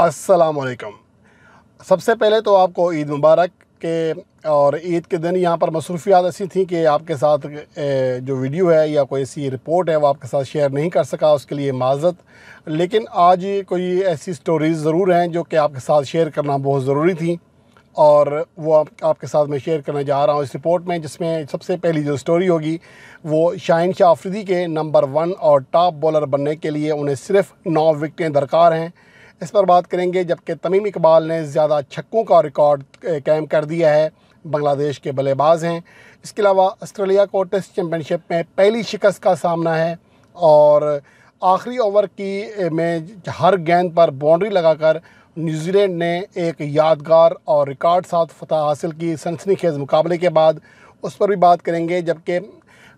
असलकम सबसे पहले तो आपको ईद मुबारक के और ईद के दिन यहाँ पर मसरूफियात ऐसी थी कि आपके साथ जो वीडियो है या कोई ऐसी रिपोर्ट है वो आपके साथ शेयर नहीं कर सका उसके लिए माजत लेकिन आज कोई ऐसी स्टोरीज़ ज़रूर हैं जो कि आपके साथ शेयर करना बहुत ज़रूरी थी और वो आप, आपके साथ मैं शेयर करने जा रहा हूँ इस रिपोर्ट में जिसमें सबसे पहली जो स्टोरी होगी वो शाहिन शाह अफरीदी के नंबर वन और टॉप बॉलर बनने के लिए उन्हें सिर्फ़ नौ विकटें दरकार हैं। इस पर बात करेंगे, जबकि तमीम इकबाल ने ज़्यादा छक्कों का रिकॉर्ड कायम कर दिया है। बांग्लादेश के बल्लेबाज हैं। इसके अलावा ऑस्ट्रेलिया को टेस्ट चैम्पियनशिप में पहली शिकस्त का सामना है और आखिरी ओवर की में हर गेंद पर बाउंड्री लगाकर न्यूजीलैंड ने एक यादगार और रिकॉर्ड साथ फतह हासिल की सनसनीखेज़ मुकाबले के बाद। उस पर भी बात करेंगे, जबकि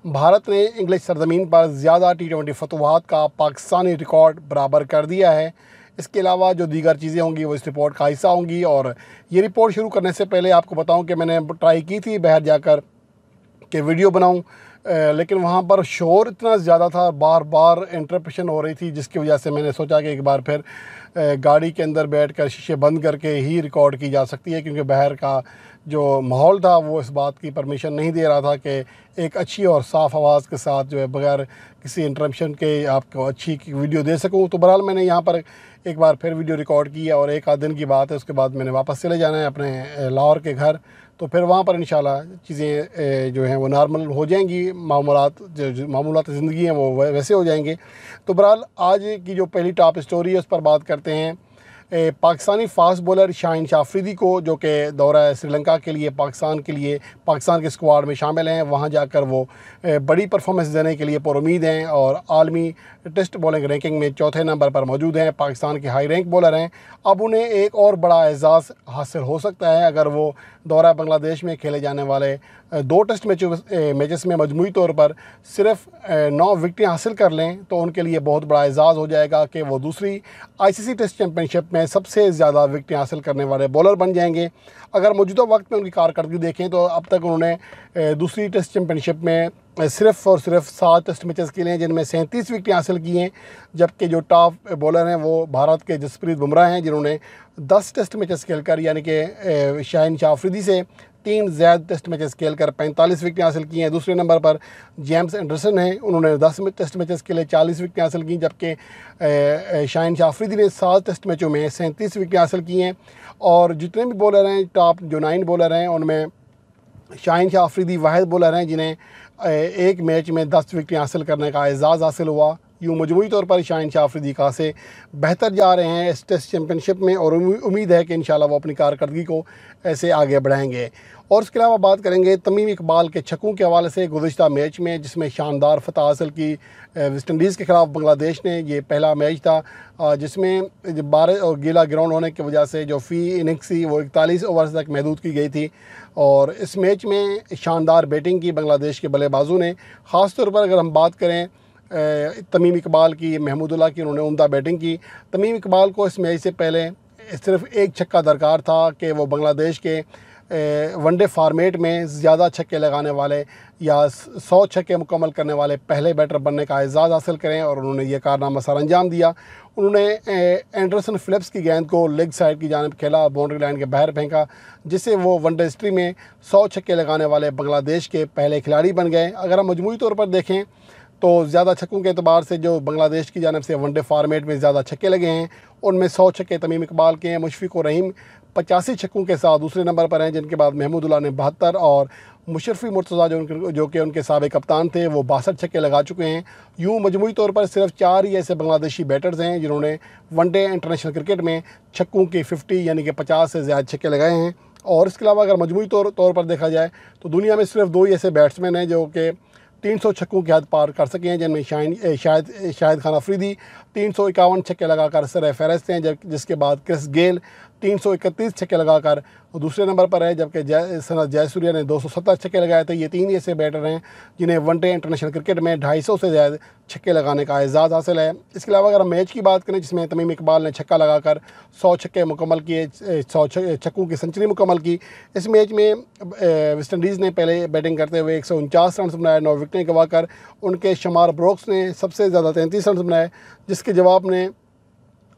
भारत ने इंग्लिश सरजमीन पर ज़्यादा टी ट्वेंटी फतवाहत का पाकिस्तानी रिकॉर्ड बराबर कर दिया है। इसके अलावा जो दीगर चीज़ें होंगी, वो इस रिपोर्ट का हिस्सा होंगी और ये रिपोर्ट शुरू करने से पहले आपको बताऊँ कि मैंने ट्राई की थी बाहर जाकर कि वीडियो बनाऊँ लेकिन वहाँ पर शोर इतना ज़्यादा था बार बार इंटरप्रेशन हो रही थी, जिसकी वजह से मैंने सोचा कि एक बार फिर गाड़ी के अंदर बैठ कर शीशे बंद करके ही रिकॉर्ड की जा सकती है, क्योंकि बाहर का जो माहौल था, वो इस बात की परमिशन नहीं दे रहा था कि एक अच्छी और साफ़ आवाज़ के साथ जो है बगैर किसी इंटरप्शन के आपको अच्छी वीडियो दे सकूँ। तो बहरहाल मैंने यहाँ पर एक बार फिर वीडियो रिकॉर्ड की और एक आध दिन की बात है, उसके बाद मैंने वापस चले जाना है अपने लाहौर के घर। तो फिर वहाँ पर इन चीज़ें जो हैं वो नॉर्मल हो जाएँगी, मामूलत, जो मामूलत ज़िंदगी हैं वो वैसे हो जाएँगे। तो बहरहाल आज की जो पहली टॉप स्टोरी है, उस पर बात करते हैं। पाकिस्तानी फास्ट बॉलर शाहिन शाफरीदी को, जो कि दौरा श्रीलंका के लिए, पाकिस्तान के लिए, पाकिस्तान के स्क्वाड में शामिल हैं। वहाँ जाकर वो बड़ी परफॉर्मेंस देने के लिए पुरुद हैं और आलमी टेस्ट बॉलिंग रैंकिंग में चौथे नंबर पर मौजूद हैं। पाकिस्तान के हाई रैंक बॉलर हैं। अब उन्हें एक और बड़ा एजाज़ हासिल हो सकता है, अगर वो दौरा बांग्लादेश में खेले जाने वाले दो टेस्ट मैच मैचेस में मजमू तौर पर सिर्फ़ नौ विकटें हासिल कर लें तो उनके लिए बहुत बड़ा एजाज़ हो जाएगा कि वो दूसरी आईसीसी टेस्ट चैम्पियनशिप में सबसे ज़्यादा विकटें हासिल करने वाले बॉलर बन जाएँगे। अगर मौजूदा वक्त में उनकी कारकर्दगी देखें तो अब तक उन्होंने दूसरी टेस्ट चैम्पियनशिप में सिर्फ़ और सिर्फ़ सात टेस्ट मैचेस खेले हैं जिनमें सैंतीस विकटें हासिल की हैं, जबकि जो टॉप बॉलर हैं वो भारत के जसप्रीत बुमराह हैं, जिन्होंने दस टेस्ट मैचेस खेलकर, यानी कि शाहिन शाह अफरीदी से तीन जैद टेस्ट मैचेस खेल कर पैंतालीस विकटें हासिल की हैं। दूसरे नंबर पर जेम्स एंडरसन हैं, उन्होंने दस टेस्ट मैचेस के लिए चालीस विकटें हासिल की, जबकि शाहिन शाह अफरीदी ने सात टेस्ट मैचों में सैंतीस विकटें हासिल की हैं। और जितने भी बॉलर हैं टॉप जो नाइन बॉलर हैं, उनमें शाहिन शाह आफरीदी वाद बॉलर हैं जिन्हें एक मैच में दस विकटें हासिल करने का एजाज़ हासिल हुआ। यूँ मजमू तौर पर शाहिन शाह आफरीदी अफरीदी से बेहतर जा रहे हैं इस टेस्ट चैम्पियनशिप में और उम्मीद है कि इन वो अपनी कारकर्दगी को ऐसे आगे बढ़ाएँगे। और उसके अलावा बात करेंगे तमीम इकबाल के छक्कों के हवाले से गुजशत मैच में, जिसमें शानदार फतह हासिल की वेस्ट इंडीज़ के ख़िलाफ़ बांग्लादेश ने ये पहला मैच था जिसमें बारह और गीला ग्राउंड होने की वजह से जो फ़ी इनिंग्स थी वो इकतालीस ओवर तक महदूद की गई थी। और इस मैच में शानदार बैटिंग की बांग्लादेश के बल्लेबाजों ने ख़ास तौर पर अगर हम बात करें तमीम इकबाल की महमूदुल्ला की, उन्होंने उमदा बैटिंग की। तमीम इकबाल को इस मैच से पहले सिर्फ़ एक छक्का दरकार था कि वो बांग्लादेश के वनडे फार्मेट में ज़्यादा छक्के लगाने वाले या सौ छक्के मुकम्मल करने वाले पहले बैटर बनने का एजाज़ हासिल करें और उन्होंने ये कारनामा सर अंजाम दिया। उन्होंने एंडरसन फ़िलिप्स की गेंद को लेग साइड की जानब खेला, बाउंड्री लाइन के बाहर फेंका, जिससे वो वनडे हिस्ट्री में सौ छक्के लगाने वाले बांग्लादेश के पहले खिलाड़ी बन गए। अगर हम मजमू तौर पर देखें तो ज़्यादा छक्कों के अतबार से जो बांग्लादेश की जानब से वनडे फार्मेट में ज़्यादा छक्के लगे हैं, उनमें सौ छक्के तमीम इकबाल के हैं, मुशफ़िक रहीम। पचासी छक्कों के साथ दूसरे नंबर पर हैं, जिनके बाद महमूदुल्ला ने बहत्तर और मुशरफी मुर्तज़ा जो उनके जो कि उनके सबक कप्तान थे, वो बासठ छक्के लगा चुके हैं। यूँ मजमू तौर पर सिर्फ़ चार ही ऐसे बांग्लादेशी बैटर्स हैं, जिन्होंने वनडे इंटरनेशनल क्रिकेट में छक्कों की फिफ्टी यानी कि पचास से ज़्यादा छक्के लगाए हैं। और इसके अलावा अगर मजमू तौर तौर पर देखा जाए तो दुनिया में सिर्फ़ दो ही ऐसे बैट्समैन हैं, जो कि तीन सौ छक्कों की हद पार कर सके हैं, जिनमें शाइन शायद शाहिद खान अफरीदी तीन सौ इक्यावन छक्के लगाकर सर फहरस्त हैं, जब, जिसके बाद क्रिस गेल तीन सौ इकतीस छक्के लगाकर दूसरे नंबर पर है, जबकि जय सनत जयसूर्या ने दो सौ सत्तर छक्के लगाए थे। ये तीन ऐसे बैटर हैं, जिन्हें वनडे इंटरनेशनल क्रिकेट में ढाई सौ से ज़्यादा छक्के लगाने का एजाज़ हासिल है। इसके अलावा अगर हम मैच की बात करें, जिसमें तमीम इकबाल ने छक्का लगाकर सौ छक्के मुकम्मल किए, सौ छक्कों की सेंचुरी मुकम्मल की, इस मैच में वेस्ट इंडीज़ ने पहले बैटिंग करते हुए एक सौ उनचास रन बनाए, नौ विकटें गवाकर उनके शमार ब्रोक्स ने सबसे ज़्यादा तैंतीस रन बनाए, जिसके जवाब ने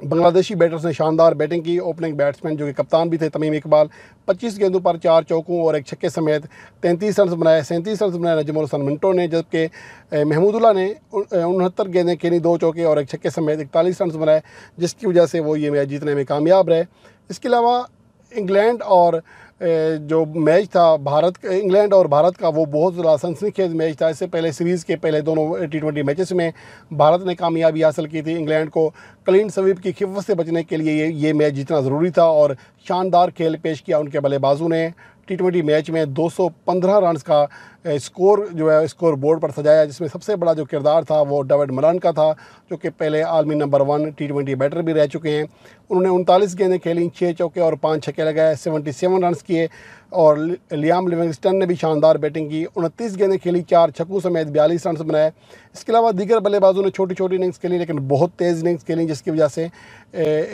बांग्लादेशी बैटर्स ने शानदार बैटिंग की। ओपनिंग बैट्समैन जो कि कप्तान भी थे, तमीम इकबाल 25 गेंदों पर चार चौकों और एक छक्के समेत 33 रन बनाए। सैंतीस रन बनाए नजमुल हसन मिंटो ने, जबकि महमूदुल्ला ने उनहत्तर गेंदें खेली, दो चौके और एक छक्के समेत इकतालीस रन बनाए, जिसकी वजह से वो ये मैच जीतने में कामयाब रहे। इसके अलावा इंग्लैंड और जो मैच था भारत, इंग्लैंड और भारत का, वो बहुत ज़्यादा सनसनीखेज मैच था। इससे पहले सीरीज़ के पहले दोनों टी ट्वेंटी मैचेस में भारत ने कामयाबी हासिल की थी। इंग्लैंड को क्लीन स्वीप की खिफत से बचने के लिए ये ये मैच जीतना ज़रूरी था और शानदार खेल पेश किया उनके बल्लेबाजों ने। टी ट्वेंटी मैच में 215 रन का स्कोर जो है स्कोर बोर्ड पर सजाया, जिसमें सबसे बड़ा जो किरदार था, वो डेविड मलान का था, जो कि पहले आलमी number one T twenty batter भी रह चुके हैं। उन्होंने उनतालीस गेंदें खेली छः चौके और पाँच छक्के लगाए सेवेंटी सेवन रन किए। और लियाम लिविंगस्टन ने भी शानदार बैटिंग की। उनतीस गेंदें खेली, चार छक्कों समेत बयालीस रन बनाए। इसके अलावा दीगर बल्लेबाजों ने छोटी छोटी इनिंग्स खेली, लेकिन बहुत तेज़ इनिंग्स खेली, जिसकी वजह से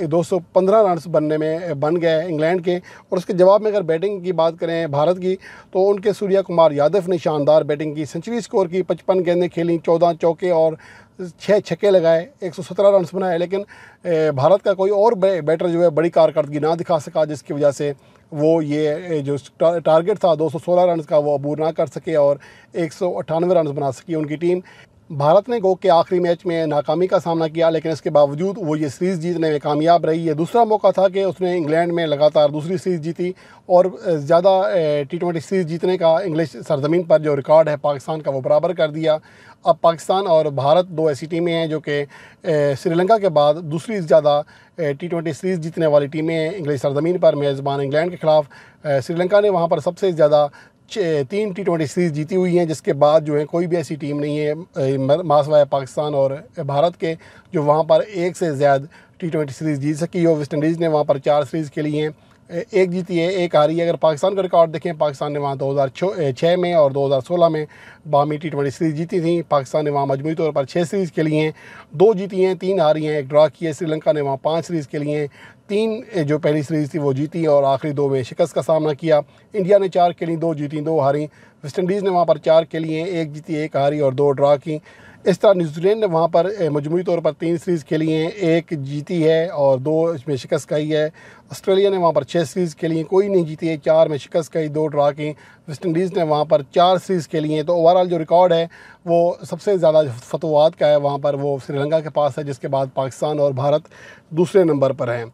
दो सौ पंद्रह रन बनने में, बन गए इंग्लैंड के। और उसके जवाब में अगर बैटिंग की बात करें भारत की तो उनके सूर्या कुमार यादव ने शानदार बैटिंग की। सेंचुरी स्कोर की, पचपन गेंदें खेली, चौदह चौके और छः छक्के लगाए 117 रन बनाए, लेकिन भारत का कोई और बैटर जो है, बड़ी कारकर्दगी ना दिखा सका, जिसकी वजह से वो ये जो टारगेट था 216 रन का, वो अबूर ना कर सके और एक सौ रन बना सकी उनकी टीम भारत ने गो के आखिरी मैच में नाकामी का सामना किया, लेकिन इसके बावजूद वो ये सीरीज़ जीतने में कामयाब रही ये दूसरा मौका था कि उसने इंग्लैंड में लगातार दूसरी सीरीज़ जीती और ज़्यादा टी ट्वेंटी सीरीज़ जीतने का इंग्लिश सरजमीन पर जो रिकॉर्ड है पाकिस्तान का वो बराबर कर दिया। अब पाकिस्तान और भारत दो ऐसी टीमें हैं जो कि श्रीलंका के बाद दूसरी ज़्यादा टी ट्वेंटी सीरीज़ जीतने वाली टीमें इंग्लिश सरजमीन पर। मेज़बान इंग्लैंड के ख़िलाफ़ श्रीलंका ने वहाँ पर सबसे ज़्यादा तीन टी ट्वेंटी सीरीज़ जीती हुई हैं, जिसके बाद जो है कोई भी ऐसी टीम नहीं है मासवाए पाकिस्तान और भारत के, जो वहाँ पर एक से ज़्यादा टी ट्वेंटी सीरीज़ जीत सकी हो वेस्ट इंडीज़ ने वहाँ पर चार सीरीज़ खेली हैं। एक जीती है, एक हारी है। अगर पाकिस्तान का रिकॉर्ड देखें, पाकिस्तान ने वहाँ दो हज़ार छः में और दो हज़ार सोलह में बामी टी ट्वेंटी सीरीज़ जीती थी। पाकिस्तान ने वहाँ मजमू तौर पर छः सीरीज़ खेली हैं। दो जीती हैं, तीन हारी हैं, एक ड्रा की है। श्रीलंका ने वहाँ पाँच सीरीज़ खेली हैं। तीन जो पहली सीरीज़ थी वो जीती और आखिरी दो में शिकस्त का सामना किया। इंडिया ने चार खेली, दो जीती, दो हारी। वेस्ट इंडीज़ ने वहाँ पर चार खेली हैं, एक जीती, एक हारी और दो ड्रा की। इस तरह न्यूजीलैंड ने वहाँ पर मजमू तौर पर तीन सीरीज़ खेली हैं। एक जीती है और दो इसमें शिकस्त खाई है। ऑस्ट्रेलिया ने वहाँ पर छः सीरीज़ खेली हैं, कोई नहीं जीती है। चार में शिकस्त खाई दो ड्रा की। वेस्ट इंडीज़ ने वहाँ पर चार सीरीज़ खेली हैं। तो ओवरऑल जो रिकॉर्ड है, वो सबसे ज़्यादा फतवाद का है। वहाँ पर वो श्रीलंका के पास है, जिसके बाद पाकिस्तान और भारत दूसरे नंबर पर हैं।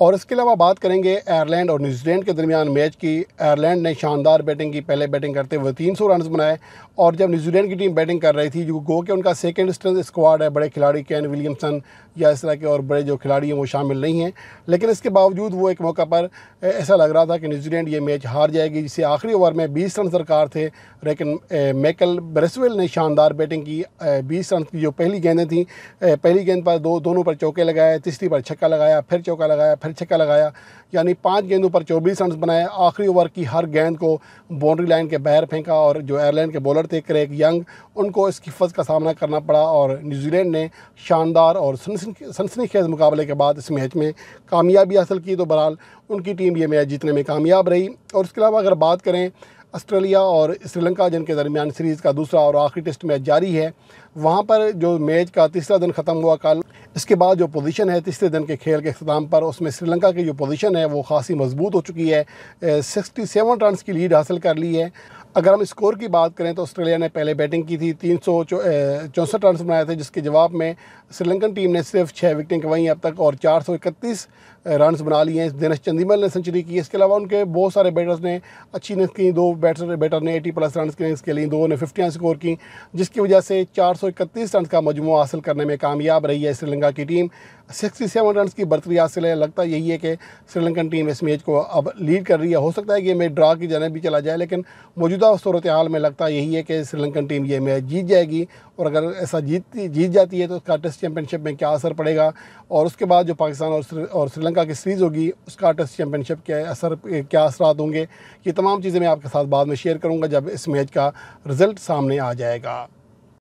और इसके अलावा बात करेंगे आयरलैंड और न्यूजीलैंड के दरमियान मैच की। आयरलैंड ने शानदार बैटिंग की, पहले बैटिंग करते हुए 300 रन बनाए और जब न्यूजीलैंड की टीम बैटिंग कर रही थी जो गो के उनका सेकेंड स्ट्रेंथ स्क्वाड है, बड़े खिलाड़ी कैन विलियमसन या इस तरह के और बड़े जो खिलाड़ी हैं, वो शामिल नहीं हैं। लेकिन इसके बावजूद वो एक मौका पर ऐसा लग रहा था कि न्यूजीलैंड ये मैच हार जाएगी, जिसे आखिरी ओवर में बीस रन सरकार थे। लेकिन मैकल ब्रेसवेल ने शानदार बैटिंग की बीस रन की जो पहली गेंदें थी पहली गेंद पर दो, दोनों पर चौके लगाए, तीसरी पर छक्का लगाया, फिर चौका लगाया, फिर छक्का लगाया, यानी पाँच गेंदों पर चौबीस रन बनाए। आखिरी ओवर की हर गेंद को बाउंड्री लाइन के बाहर फेंका और जो एयरलाइन के बॉलर थे क्रेक यंग उनको इस किफ़त का सामना करना पड़ा और न्यूजीलैंड ने शानदार और सनसनीखेज मुकाबले के बाद इस मैच में कामयाबी हासिल की। तो बहरहाल, उनकी टीम ये मैच जीतने में कामयाब रही। और इसके अलावा अगर बात करें ऑस्ट्रेलिया और श्रीलंका जिनके दरमियान सीरीज़ का दूसरा और आखिरी टेस्ट मैच जारी है, वहाँ पर जो मैच का तीसरा दिन ख़त्म हुआ, कल इसके बाद जो पोजीशन है तीसरे दिन के खेल के अख्ताम पर, उसमें श्रीलंका की जो पोजीशन है, वो खासी मज़बूत हो चुकी है। सिक्सटी सेवन रन की लीड हासिल कर ली है। अगर हम स्कोर की बात करें तो ऑस्ट्रेलिया ने पहले बैटिंग की थी, तीन सौ चौंसठ रन बनाए थे, जिसके जवाब में श्रीलंकन टीम ने सिर्फ़ छः विकटें गंवाई अब तक और चार सौ इकतीस रन बना लिए हैं। दिनेश चंदीमल ने सेंचुरी की इसके अलावा उनके बहुत सारे बैटर्स ने, अच्छी इनिंग्स की दो बैटर बैटर ने एटी प्लस रन की के लिए दो ने फिफ्टियाँ स्कोर की, जिसकी वजह से चार सौ इकतीस रन का मजमू हासिल करने में कामयाब रही है श्रीलंका की टीम सिक्सटी सेवन रन की बर्तरी हासिल है। लगता यही है कि श्रीलंकन टीम इस मैच को अब लीड कर रही है। हो सकता है कि मैच ड्रा की जाने भी चला जाए, लेकिन मौजूदा सूरत हाल में लगता यही है कि श्रीलंकन टीम ये मैच जीत जाएगी। और अगर ऐसा जीत जीत जाती है तो उसका टेस्ट चैम्पियनशिप में क्या असर पड़ेगा? और उसके बाद जो पाकिस्तान और और श्रीलंका की सीरीज़ होगी, उसका टेस्ट चैम्पियनशिप के असर क्या असरात होंगे। ये तमाम चीज़ें मैं आपके साथ बाद में शेयर करूँगा जब इस मैच का रिज़ल्ट सामने आ जाएगा।